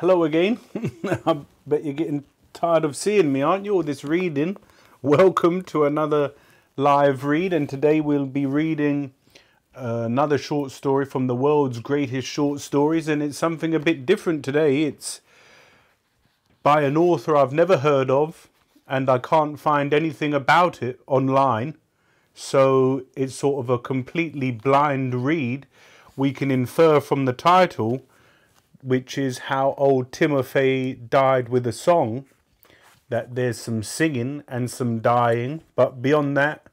Hello again. I bet you're getting tired of seeing me, aren't you? All this reading. Welcome to another live read, and today we'll be reading uh, another short story from the world's greatest short stories, and it's something a bit different today. It's by an author I've never heard of, and I can't find anything about it online. So it's sort of a completely blind read. We can infer from the title, which is How Old Timothy Died with a Song, that there's some singing and some dying. But beyond that,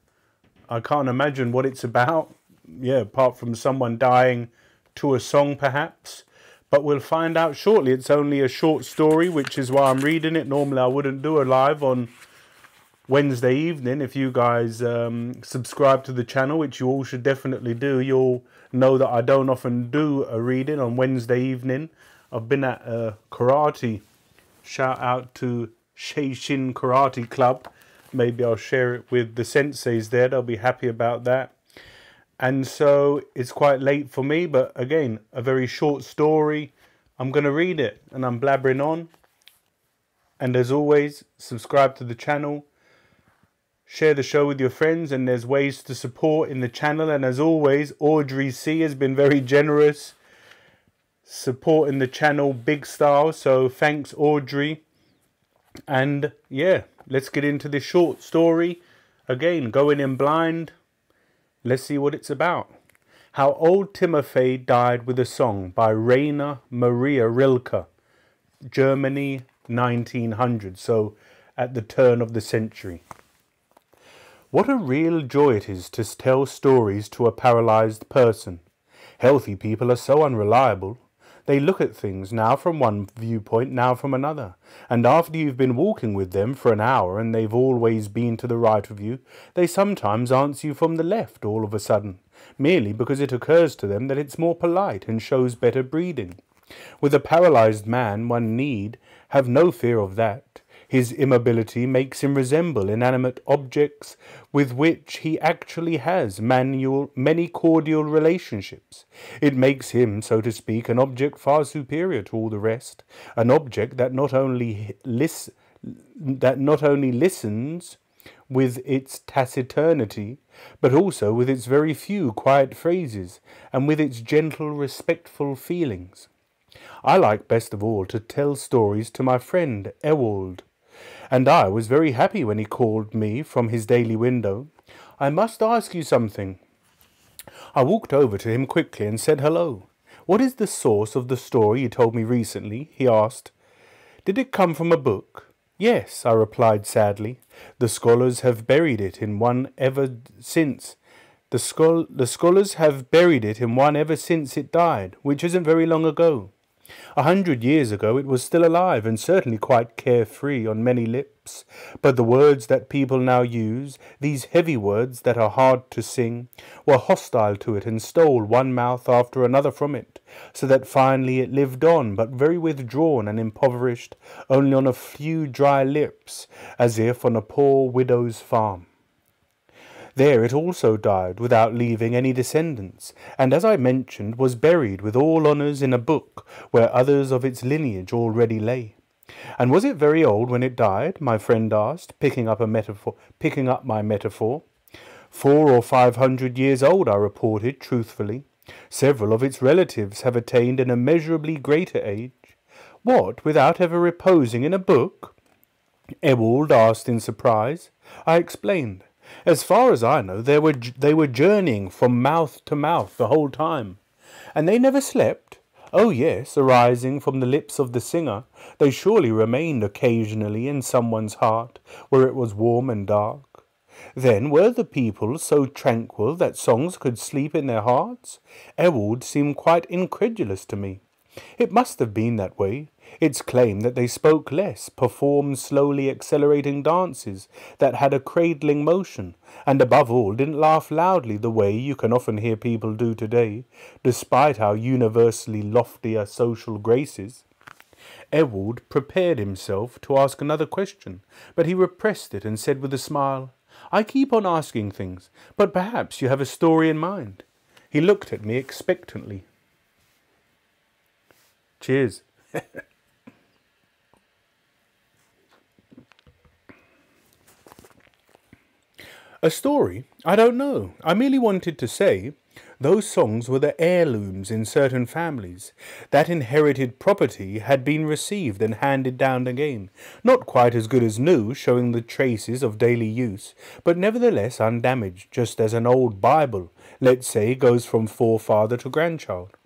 I can't imagine what it's about. Yeah, apart from someone dying to a song, perhaps. But we'll find out shortly. It's only a short story, which is why I'm reading it. Normally, I wouldn't do a live on Wednesday evening. If you guys um, subscribe to the channel, which you all should definitely do, you'll know that I don't often do a reading on Wednesday evening. I've been at a karate. Shout out to Sheishin Karate Club. Maybe I'll share it with the senseis there. They'll be happy about that. And so it's quite late for me, but again, a very short story. I'm going to read it and I'm blabbering on. And as always, subscribe to the channel Share the show with your friends, and there's ways to support in the channel. And as always, Audrey C has been very generous supporting the channel big style. So thanks, Audrey. And yeah, let's get into this short story. Again, going in blind. Let's see what it's about. How Old Timofey Died with a Song by Rainer Maria Rilke, Germany, 1900. So at the turn of the century. What a real joy it is to tell stories to a paralyzed person. Healthy people are so unreliable. They look at things now from one viewpoint, now from another. And after you've been walking with them for an hour and they've always been to the right of you, they sometimes answer you from the left all of a sudden, merely because it occurs to them that it's more polite and shows better breeding. With a paralyzed man, one need have no fear of that. His immobility makes him resemble inanimate objects with which he actually has manual, many cordial relationships. It makes him, so to speak, an object far superior to all the rest, an object that not only lis- that not only listens with its taciturnity, but also with its very few quiet phrases, and with its gentle, respectful feelings. I like best of all to tell stories to my friend Ewald, and I was very happy when he called me from his daily window. I must ask you something. I walked over to him quickly and said hello. What is the source of the story you told me recently? he asked. Did it come from a book? Yes, I replied sadly. The scholars have buried it in one ever since. The, schol- the scholars have buried it in one ever since it died, which isn't very long ago. A hundred years ago it was still alive and certainly quite carefree on many lips, but the words that people now use, these heavy words that are hard to sing, were hostile to it and stole one mouth after another from it, so that finally it lived on, but very withdrawn and impoverished, only on a few dry lips, as if on a poor widow's farm. There it also died without leaving any descendants, and as I mentioned, was buried with all honours in a book where others of its lineage already lay. And was it very old when it died? my friend asked, picking up a metaphor picking up my metaphor. Four or five hundred years old, I reported truthfully. Several of its relatives have attained an immeasurably greater age. What, without ever reposing in a book? Ewald asked in surprise. I explained. As far as I know, they were, they were journeying from mouth to mouth the whole time. And they never slept? Oh, yes, arising from the lips of the singer, they surely remained occasionally in someone's heart, where it was warm and dark. Then were the people so tranquil that songs could sleep in their hearts? Ewald seemed quite incredulous to me. It must have been that way. It's claimed that they spoke less, performed slowly accelerating dances that had a cradling motion, and above all didn't laugh loudly the way you can often hear people do today, despite our universally loftier social graces. Ewald prepared himself to ask another question, but he repressed it and said with a smile, I keep on asking things, but perhaps you have a story in mind. He looked at me expectantly. Cheers. A story? I don't know. I merely wanted to say those songs were the heirlooms in certain families. That inherited property had been received and handed down again. Not quite as good as new, showing the traces of daily use, but nevertheless undamaged, just as an old Bible, let's say, goes from forefather to grandchild.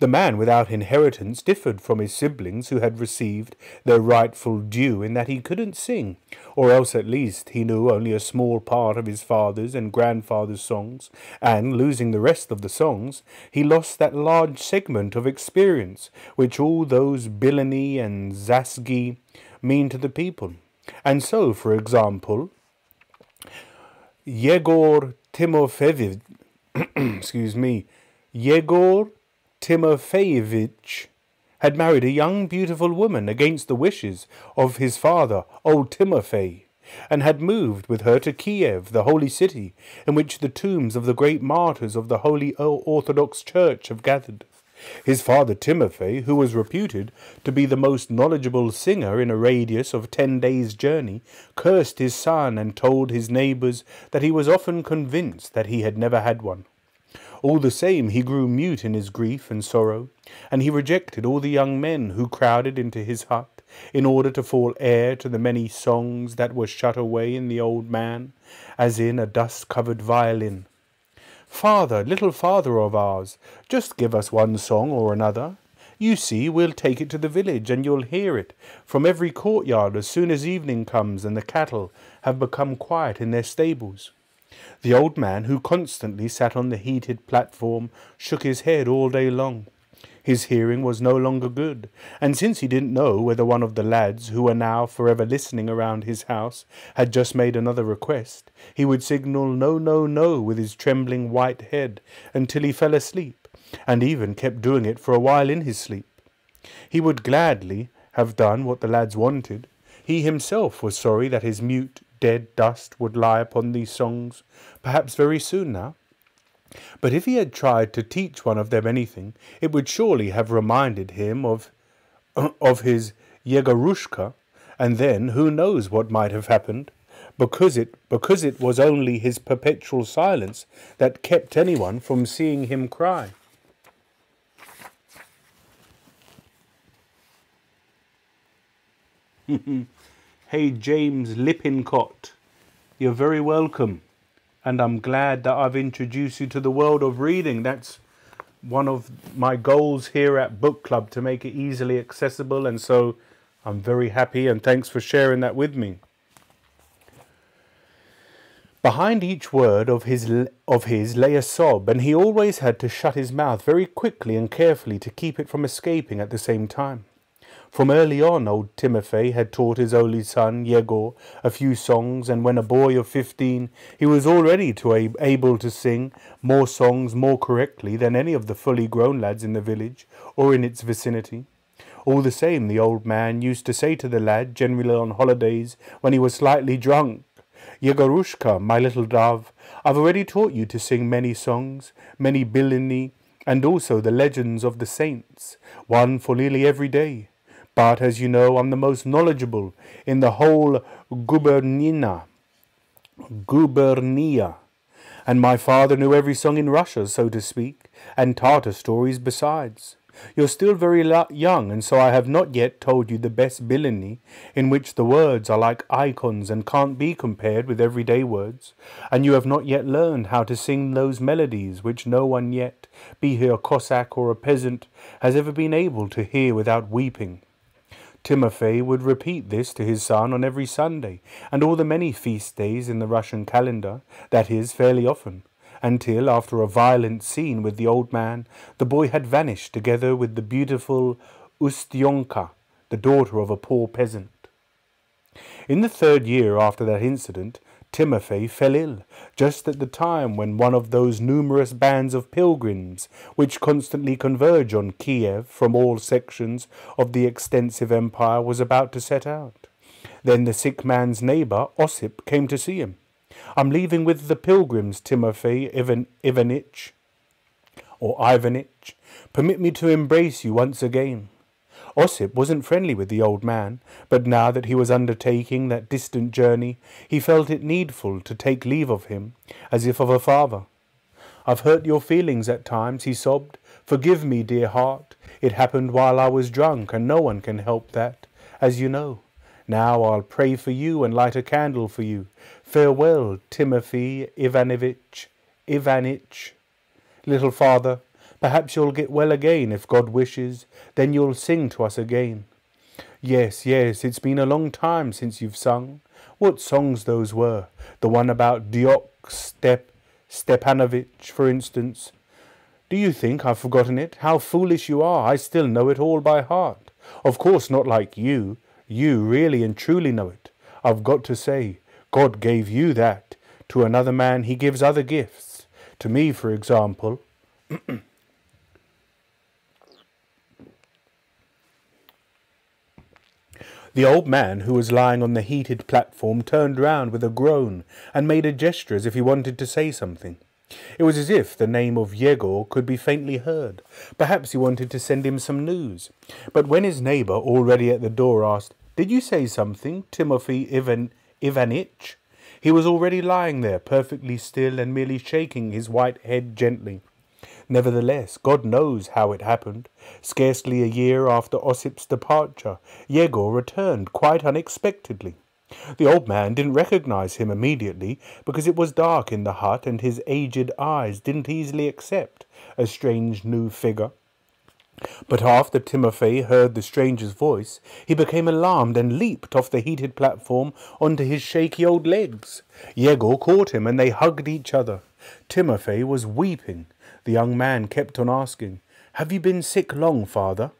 The man without inheritance differed from his siblings who had received their rightful due in that he couldn't sing, or else at least he knew only a small part of his father's and grandfather's songs, and, losing the rest of the songs, he lost that large segment of experience which all those Biliny and skazki mean to the people. And so, for example, Yegor Timofeyevich, excuse me, Yegor Timofeyevich had married a young beautiful woman against the wishes of his father, old Timofey, and had moved with her to Kiev, the holy city, in which the tombs of the great martyrs of the Holy Orthodox Church have gathered. His father Timofey, who was reputed to be the most knowledgeable singer in a radius of ten days' journey, cursed his son and told his neighbours that he was often convinced that he had never had one. All the same, he grew mute in his grief and sorrow, and he rejected all the young men who crowded into his hut in order to fall heir to the many songs that were shut away in the old man, as in a dust covered violin. Father, little father of ours, just give us one song or another. You see, we'll take it to the village, and you'll hear it from every courtyard as soon as evening comes and the cattle have become quiet in their stables. The old man, who constantly sat on the heated platform, shook his head all day long. His hearing was no longer good, and since he didn't know whether one of the lads who were now forever listening around his house had just made another request, he would signal no, no, no with his trembling white head until he fell asleep, and even kept doing it for a while in his sleep. He would gladly have done what the lads wanted. He himself was sorry that his mute, dead dust would lie upon these songs, perhaps very soon now. But if he had tried to teach one of them anything, it would surely have reminded him of of his Yegorushka, and then who knows what might have happened, because it because it was only his perpetual silence that kept anyone from seeing him cry. Hey, James Lippincott, you're very welcome. And I'm glad that I've introduced you to the world of reading. That's one of my goals here at Book Club to make it easily accessible. And so I'm very happy and thanks for sharing that with me. Behind each word of his, of his lay a sob, and he always had to shut his mouth very quickly and carefully to keep it from escaping at the same time. From early on, old Timofey had taught his only son, Yegor, a few songs, and when a boy of fifteen, he was already to ab- able to sing more songs more correctly than any of the fully grown lads in the village or in its vicinity. All the same, the old man used to say to the lad, generally on holidays, when he was slightly drunk, Yegorushka, my little dove, I've already taught you to sing many songs, many biliny, and also the legends of the saints, one for nearly every day. But as you know, I'm the most knowledgeable in the whole gubernina, gubernia. And my father knew every song in Russia, so to speak, and Tartar stories besides. You're still very young, and so I have not yet told you the best biliny, in which the words are like icons and can't be compared with everyday words, and you have not yet learned how to sing those melodies which no one yet, be he a Cossack or a peasant, has ever been able to hear without weeping. Timofey would repeat this to his son on every Sunday, and all the many feast days in the Russian calendar, that is, fairly often, until, after a violent scene with the old man, the boy had vanished together with the beautiful Ustyanka, the daughter of a poor peasant. In the third year after that incident, Timofey fell ill, just at the time when one of those numerous bands of pilgrims which constantly converge on Kiev from all sections of the extensive empire was about to set out. Then the sick man's neighbour, Ossip, came to see him. I'm leaving with the pilgrims, Timofey Ivan Ivanitch, or Ivanitch. Permit me to embrace you once again. Ossip wasn't friendly with the old man, but now that he was undertaking that distant journey, he felt it needful to take leave of him, as if of a father. I've hurt your feelings at times, he sobbed. Forgive me, dear heart. It happened while I was drunk, and no one can help that, as you know. Now I'll pray for you and light a candle for you. Farewell, Timothy Ivanovitch, Ivanitch. Little father, perhaps you'll get well again if God wishes, then you'll sing to us again. Yes, yes, it's been a long time since you've sung. What songs those were! The one about Diok Step Stepanovich, for instance. Do you think I've forgotten it? How foolish you are! I still know it all by heart. Of course, not like you. You really and truly know it. I've got to say, God gave you that. To another man, he gives other gifts. To me, for example, The old man, who was lying on the heated platform, turned round with a groan and made a gesture as if he wanted to say something. It was as if the name of Yegor could be faintly heard. Perhaps he wanted to send him some news. But when his neighbour, already at the door, asked, Did you say something, Timothy Ivan Ivanitch? He was already lying there, perfectly still and merely shaking his white head gently. Nevertheless, God knows how it happened. Scarcely a year after Ossip's departure, Yegor returned quite unexpectedly. The old man didn't recognize him immediately because it was dark in the hut and his aged eyes didn't easily accept a strange new figure. But after Timofey heard the stranger's voice, he became alarmed and leaped off the heated platform onto his shaky old legs. Yegor caught him and they hugged each other. Timofey was weeping. The young man kept on asking, Have you been sick long, father?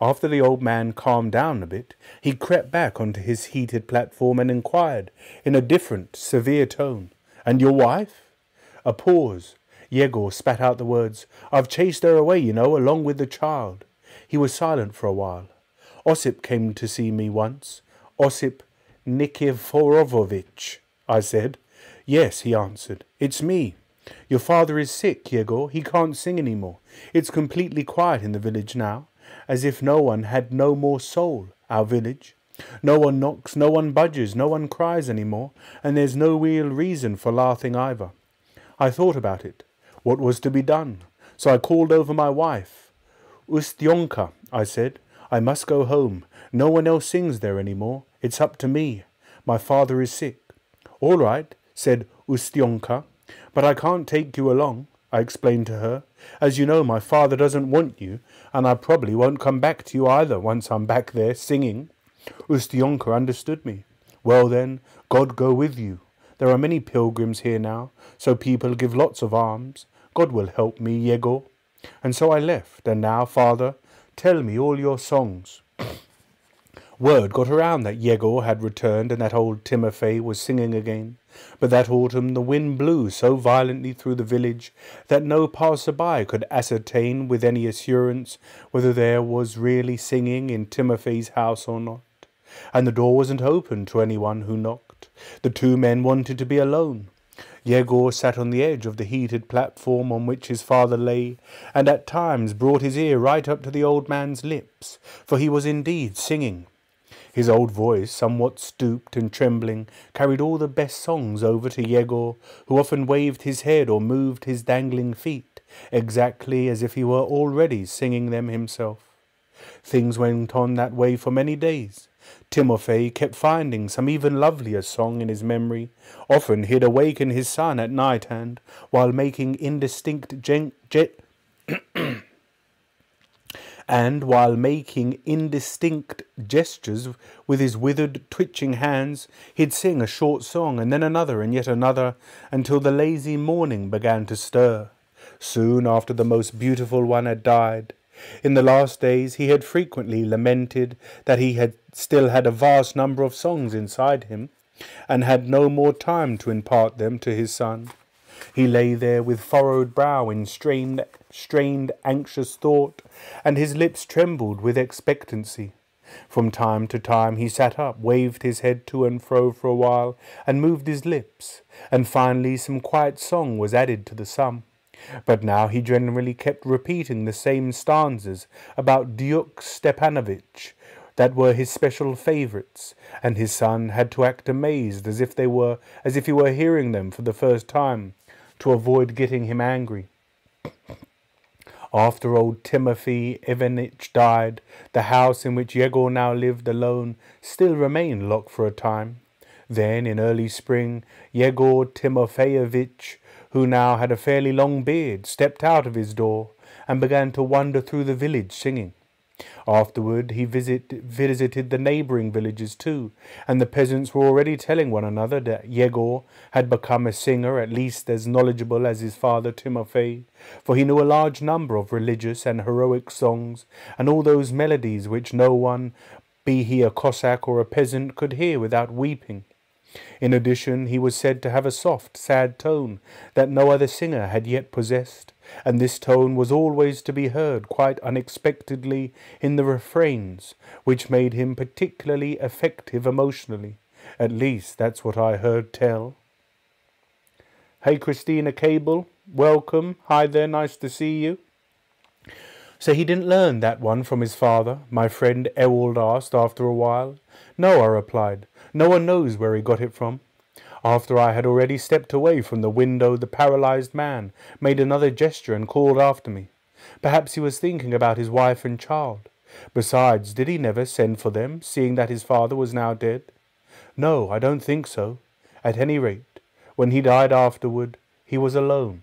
After the old man calmed down a bit, he crept back onto his heated platform and inquired, in a different, severe tone, And your wife? A pause. Yegor spat out the words, I've chased her away, you know, along with the child. He was silent for a while. Ossip came to see me once. Ossip Nikiforovitch, I said. Yes, he answered. It's me. Your father is sick, Yegor. He can't sing any more. It's completely quiet in the village now, as if no one had no more soul, our village. No one knocks, no one budges, no one cries any more, and there's no real reason for laughing either. I thought about it, what was to be done, so I called over my wife. Ustyanka, I said, I must go home. No one else sings there any more. It's up to me. My father is sick. All right, said Ustyanka. But I can't take you along, I explained to her. As you know, my father doesn't want you, and I probably won't come back to you either once I'm back there singing. Ustyanka understood me. Well then, God go with you. There are many pilgrims here now, so people give lots of alms. God will help me, Yegor. And so I left, and now, father, tell me all your songs. Word got around that Yegor had returned and that old Timofey was singing again. But that autumn the wind blew so violently through the village that no passer-by could ascertain with any assurance whether there was really singing in Timofey's house or not. And the door wasn't open to anyone who knocked. The two men wanted to be alone. Yegor sat on the edge of the heated platform on which his father lay, and at times brought his ear right up to the old man's lips, for he was indeed singing. His old voice, somewhat stooped and trembling, carried all the best songs over to Yegor, who often waved his head or moved his dangling feet, exactly as if he were already singing them himself. Things went on that way for many days. Timofey kept finding some even lovelier song in his memory. Often he'd awaken his son at night and, while making indistinct gen- and while making indistinct gestures with his withered, twitching hands, he'd sing a short song and then another and yet another until the lazy morning began to stir. Soon after the most beautiful one had died. In the last days he had frequently lamented that he had still had a vast number of songs inside him, and had no more time to impart them to his son. He lay there with furrowed brow in strained, strained, anxious thought, and his lips trembled with expectancy. From time to time he sat up, waved his head to and fro for a while, and moved his lips, and finally some quiet song was added to the sum. But now he generally kept repeating the same stanzas about Duke Stepanovitch that were his special favourites, and his son had to act amazed as if they were as if he were hearing them for the first time, to avoid getting him angry. After old Timothy Ivanitch died, the house in which Yegor now lived alone still remained locked for a time. Then, in early spring, Yegor Timofeyevitch, who now had a fairly long beard, stepped out of his door and began to wander through the village singing. Afterward, he visit, visited the neighbouring villages too, and the peasants were already telling one another that Yegor had become a singer at least as knowledgeable as his father Timofey, for he knew a large number of religious and heroic songs, and all those melodies which no one, be he a Cossack or a peasant, could hear without weeping. In addition, he was said to have a soft, sad tone that no other singer had yet possessed, and this tone was always to be heard quite unexpectedly in the refrains, which made him particularly effective emotionally. At least that's what I heard tell. Hey, Christina Cable, welcome. Hi there, nice to see you. So he didn't learn that one from his father? My friend Ewald asked after a while. No, I replied. No one knows where he got it from. After I had already stepped away from the window, the paralyzed man made another gesture and called after me. Perhaps he was thinking about his wife and child. Besides, did he never send for them, seeing that his father was now dead? No, I don't think so. At any rate, when he died afterward, he was alone.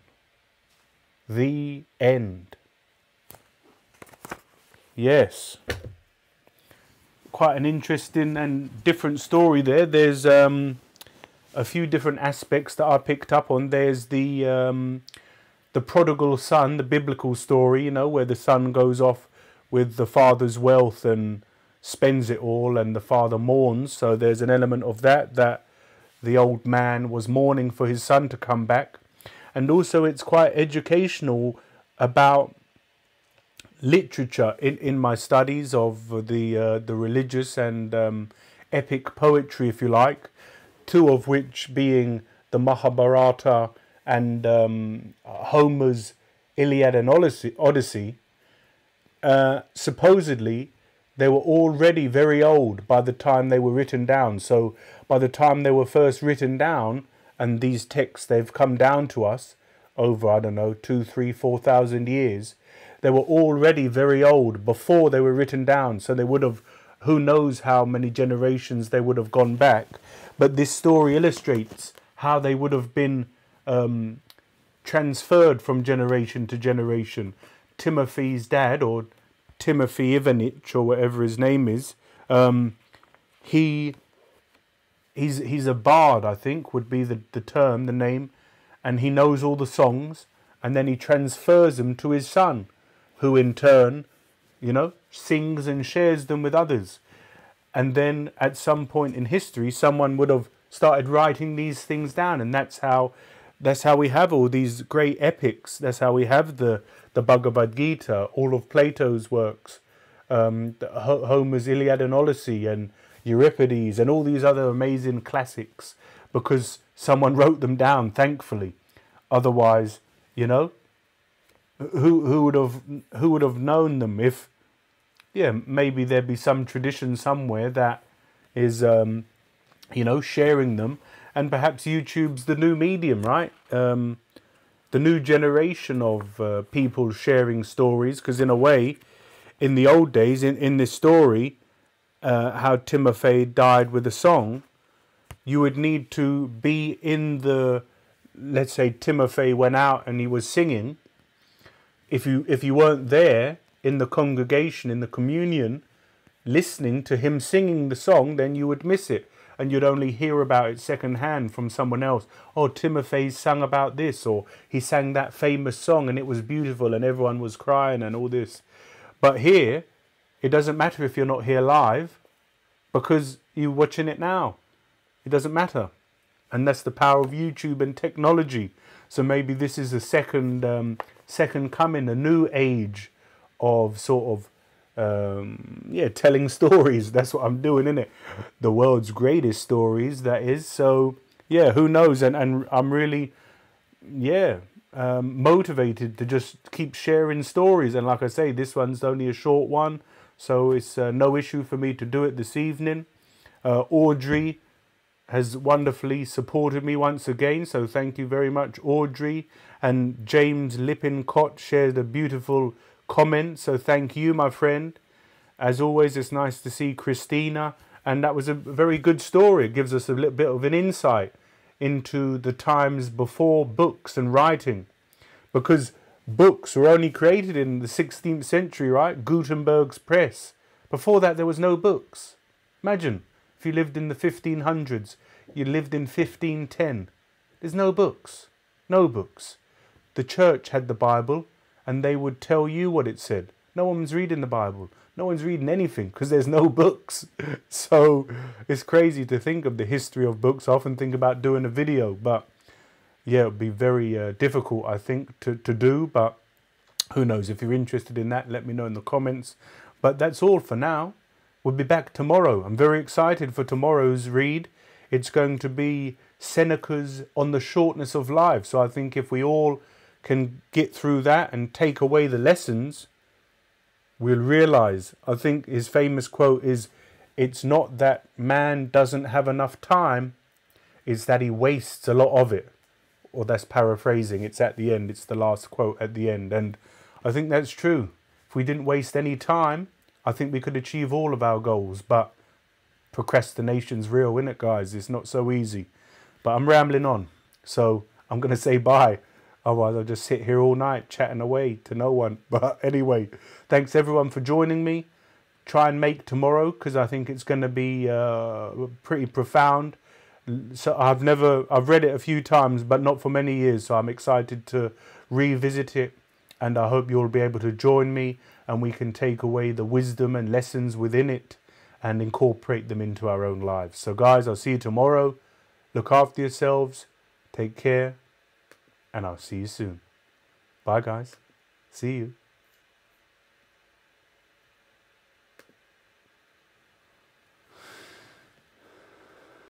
The end. Yes quite an interesting and different story there. There's um, a few different aspects that I picked up on. There's the um, the prodigal son, the biblical story, you know, where the son goes off with the father's wealth and spends it all, and the father mourns. So there's an element of that that the old man was mourning for his son to come back, and also it's quite educational about literature in, in my studies of the uh, the religious and um, epic poetry, if you like, two of which being the Mahabharata and um, Homer's Iliad and Odyssey. Uh, supposedly, they were already very old by the time they were written down. So, by the time they were first written down, and these texts they've come down to us over I don't know two, three, four thousand years they were already very old before they were written down. So they would have, who knows how many generations they would have gone back. But this story illustrates how they would have been um, transferred from generation to generation. Timothy's dad, or Timothy Ivanitch, or whatever his name is, um, he he's he's a bard, I think, would be the, the term, the name, and he knows all the songs, and then he transfers them to his son who in turn, you know, sings and shares them with others. And then at some point in history, someone would have started writing these things down, and that's how that's how we have all these great epics. That's how we have the the Bhagavad Gita, all of Plato's works, um, Homer's Iliad and Odyssey, and Euripides, and all these other amazing classics, because someone wrote them down. Thankfully, otherwise, you know, who who would have who would have known them if yeah maybe there'd be some tradition somewhere that is um, you know sharing them. And perhaps YouTube's the new medium right? Um, the new generation of uh, people sharing stories. Because in a way in the old days in, in this story uh, how Timothy died with a song you would need to be in the let's say Timothy went out and he was singing if you if you weren't there in the congregation in the communion listening to him singing the song then you would miss it. And you'd only hear about it secondhand from someone else. Oh timothy sang about this or he sang that famous song and it was beautiful and everyone was crying and all this. But here it doesn't matter if you're not here live because you're watching it now. It doesn't matter. And that's the power of youtube and technology so maybe this is a second um, second coming, a new age of sort of um, yeah, telling stories. That's what I'm doing, in it. The world's greatest stories, that is. So yeah, who knows? And and I'm really, yeah, um, motivated to just keep sharing stories. And like I say, this one's only a short one, so it's uh, no issue for me to do it this evening. Uh, Audrey has wonderfully supported me once again, so thank you very much, Audrey. And James Lippincott shared a beautiful comment, so thank you, my friend. As always, it's nice to see Christina, and that was a very good story. It gives us a little bit of an insight into the times before books and writing, because books were only created in the 16th century, right? Gutenberg's press. Before that, there was no books. Imagine if you lived in the 1500s, you lived in 1510. There's no books. No books. The church had the Bible and they would tell you what it said. No one's reading the Bible. No one's reading anything because there's no books. So it's crazy to think of the history of books. I often think about doing a video, but yeah, it would be very uh, difficult, I think, to, to do. But who knows? If you're interested in that, let me know in the comments. But that's all for now. We'll be back tomorrow. I'm very excited for tomorrow's read. It's going to be Seneca's On the Shortness of Life. So I think if we all can get through that and take away the lessons, we'll realize. I think his famous quote is It's not that man doesn't have enough time, it's that he wastes a lot of it. Or that's paraphrasing. It's at the end, it's the last quote at the end. And I think that's true. If we didn't waste any time, I think we could achieve all of our goals, but procrastination's real, isn't it, guys? It's not so easy. But I'm rambling on, so I'm going to say bye. Otherwise, I'll just sit here all night chatting away to no one. But anyway, thanks everyone for joining me. Try and make tomorrow because I think it's going to be uh, pretty profound. So I've never, I've read it a few times, but not for many years. So I'm excited to revisit it, and I hope you'll be able to join me and we can take away the wisdom and lessons within it and incorporate them into our own lives. So, guys, I'll see you tomorrow. Look after yourselves, take care, and I'll see you soon. Bye, guys. See you.